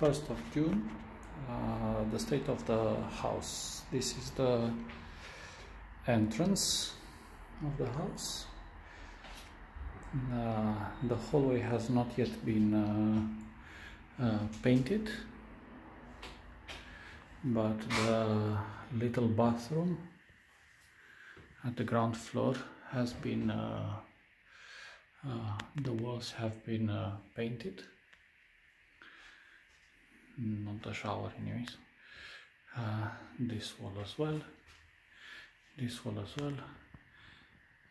1st of June, uh, the state of the house. This is the entrance of the house. Uh, the hallway has not yet been uh, uh, painted, but the little bathroom at the ground floor has been, uh, uh, the walls have been painted not the shower anyways. Uh, this wall as well. This wall as well.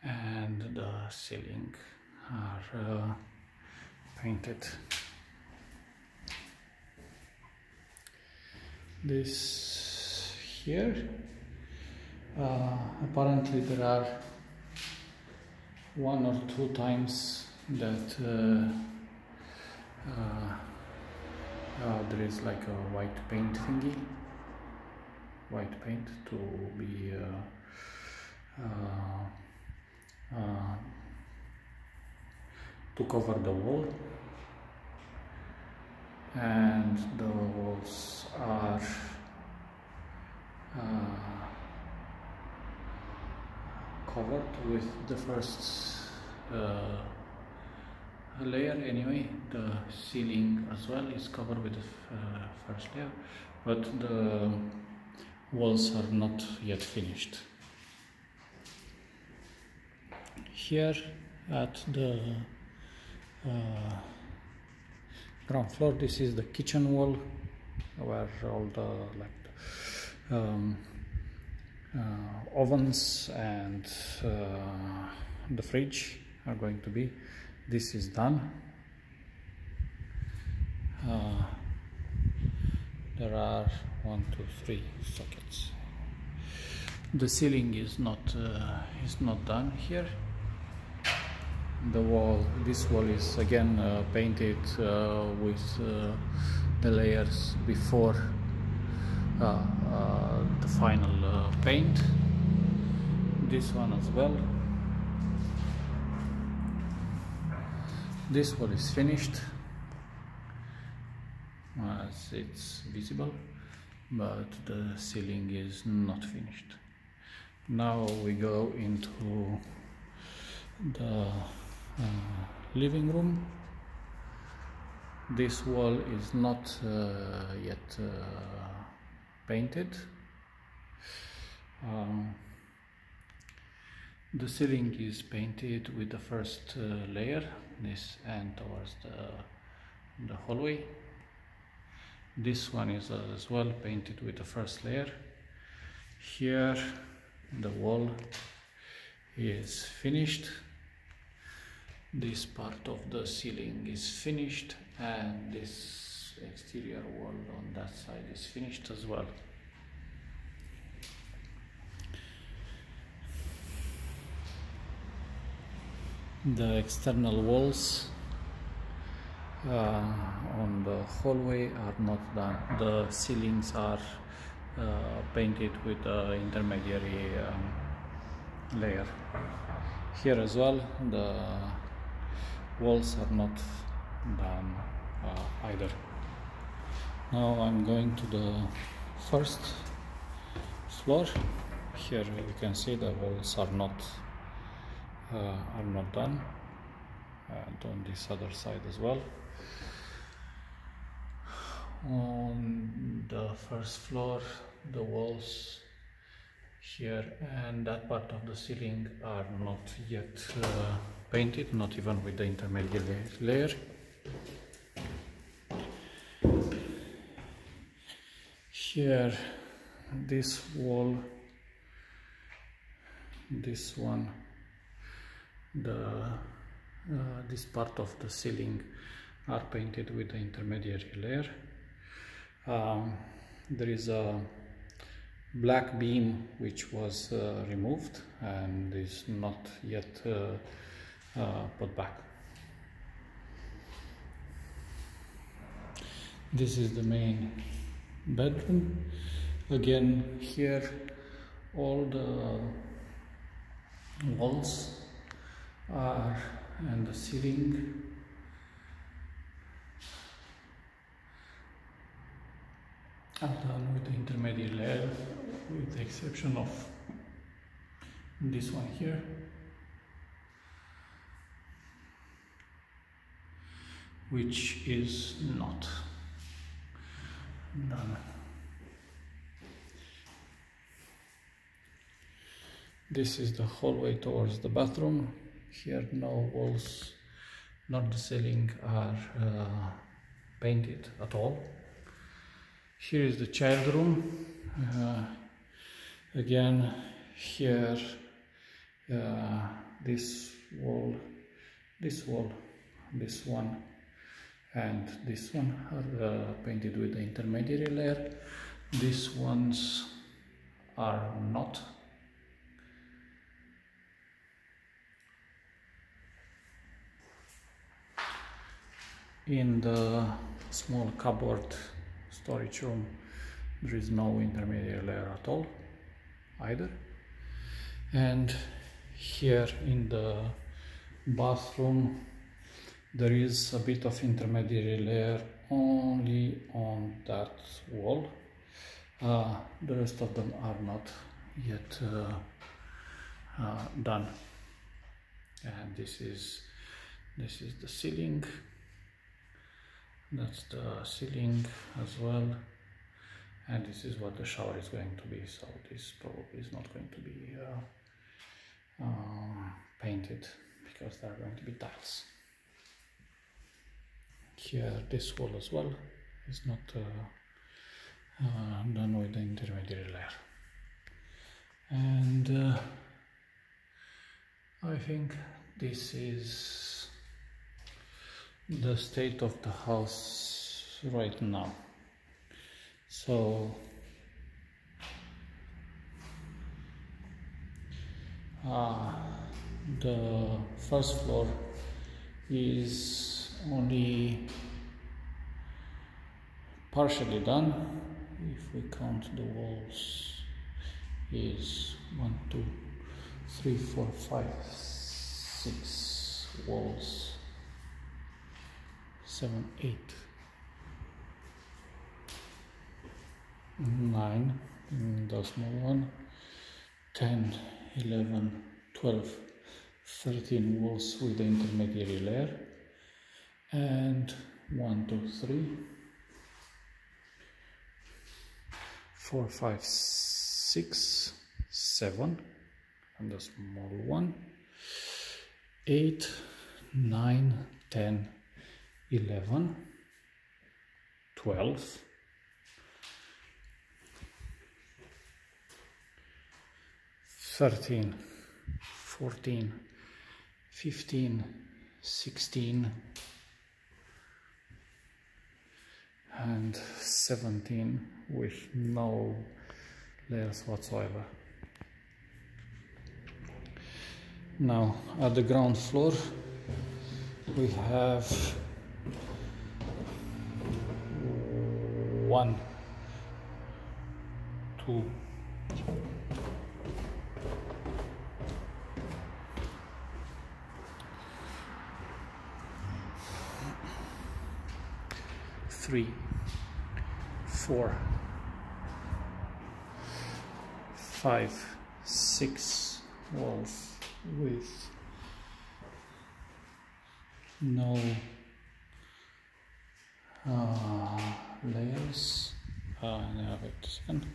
And the ceiling are uh, painted. This here uh, apparently there are one or two times that uh, uh, there is like a white paint thingy. White paint to be uh, uh, uh, to cover the wall. And the walls are uh, covered with the first layer anyway. The ceiling as well is covered with the uh, first layer but the walls are not yet finished. Here at the uh, ground floor this is the kitchen wall where all the like um, uh, ovens and uh, the fridge are going to be this is done. Uh, there are one two three sockets. The ceiling is not uh, is not done here. The wall this wall is again uh, painted uh, with uh, the layers before uh, the final paint. This one as well this wall is finished. As it's visible but the ceiling is not finished. Now we go into the uh, living room. This wall is not uh, yet uh, painted. Um, the ceiling is painted with the first uh, layer this and towards the, the hallway. This one is as well painted with the first layer. Here the wall is finished. This part of the ceiling is finished and this exterior wall on that side is finished as well the external walls uh, on the hallway are not done. The ceilings are uh, painted with the intermediary um, layer. Here as well the walls are not done uh, either. Now I'm going to the first floor. Here you can see the walls are not are not done. And on this other side as well. On the first floor the walls here and that part of the ceiling are not yet uh, painted not even with the intermediate layer. Here this wall this one the uh, this part of the ceiling are painted with the intermediary layer. Um, there is a black beam which was uh, removed and is not yet uh, uh put back. This is the main bedroom. Again here all the walls are and the ceiling. I'm done with the intermediate layer with the exception of this one here. Which is not done. This is the hallway towards the bathroom here no walls not the ceiling are uh, painted at all. Here is the child room. Uh, again here uh, this wall this wall this one and this one are uh, painted with the intermediary layer. These ones are not in the small cupboard storage room there is no intermediate layer at all either. And here in the bathroom there is a bit of intermediary layer only on that wall. Uh, the rest of them are not yet uh, uh, done. And this is this is the ceiling that's the ceiling as well. And this is what the shower is going to be so this probably is not going to be uh, uh, painted because there are going to be tiles. Here this wall as well is not uh, uh done with the intermediary layer. And uh, I think this is the state of the house right now. So uh, the first floor is only partially done. If we count the walls is one two three four five six walls seven, eight, nine, the small one, 10, 11, 12, 13 walls with the intermediary layer, and 1, 2, 3, 4, 5, 6, 7, and the small one, 8, 9, 10, 11 12 13 14 15 16 and 17 with no layers whatsoever. Now at the ground floor we have one, two, three, four, five, six. Walls with no uh, layers. Uh, now wait a second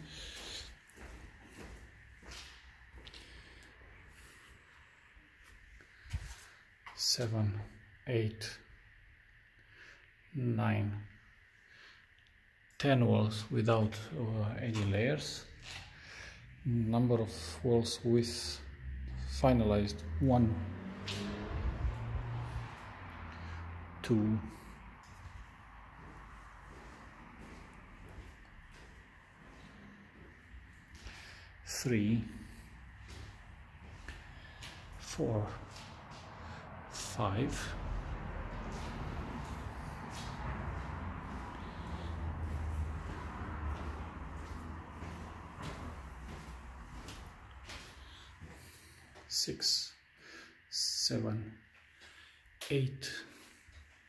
seven eight nine. Ten walls without uh, any layers. Number of walls with finalized one two three, four, five, six, seven, eight,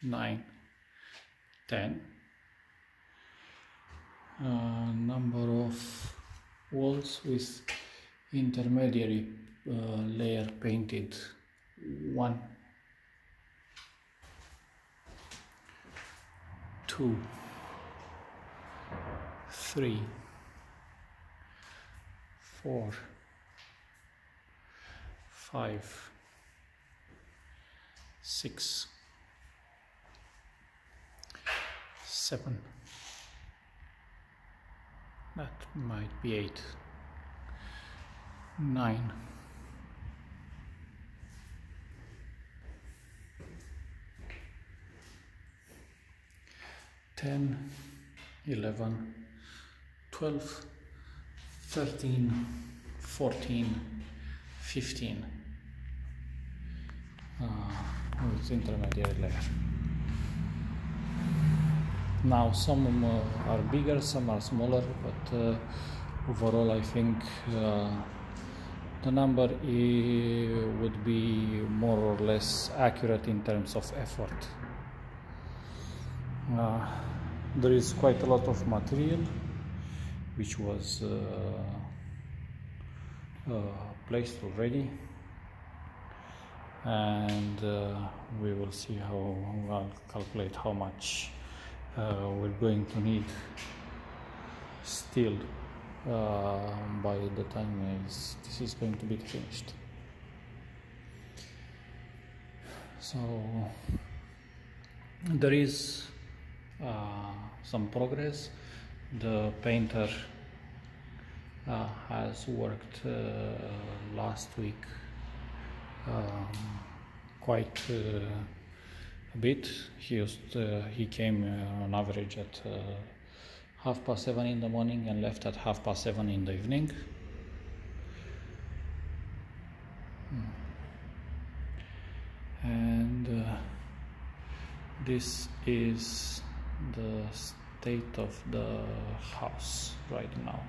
nine, ten, uh, number of walls with intermediary uh, layer painted one. Two. Three. Four. Five. Six. Seven that might be eight. Nine. ten eleven twelve thirteen fourteen fifteen. Uh, with intermediate layer now some uh, are bigger some are smaller but uh, overall I think uh, the number would be more or less accurate in terms of effort. Uh, there is quite a lot of material which was uh, uh, placed already. And we will see how I'll calculate how much uh, we're going to need steel uh, by the time is, this is going to be finished. So there is uh, some progress. The painter uh, has worked uh, last week um, quite uh, bit. He used uh, he came uh, on average at uh, half past seven in the morning and left at half past seven in the evening. Hmm. And this is the state of the house right now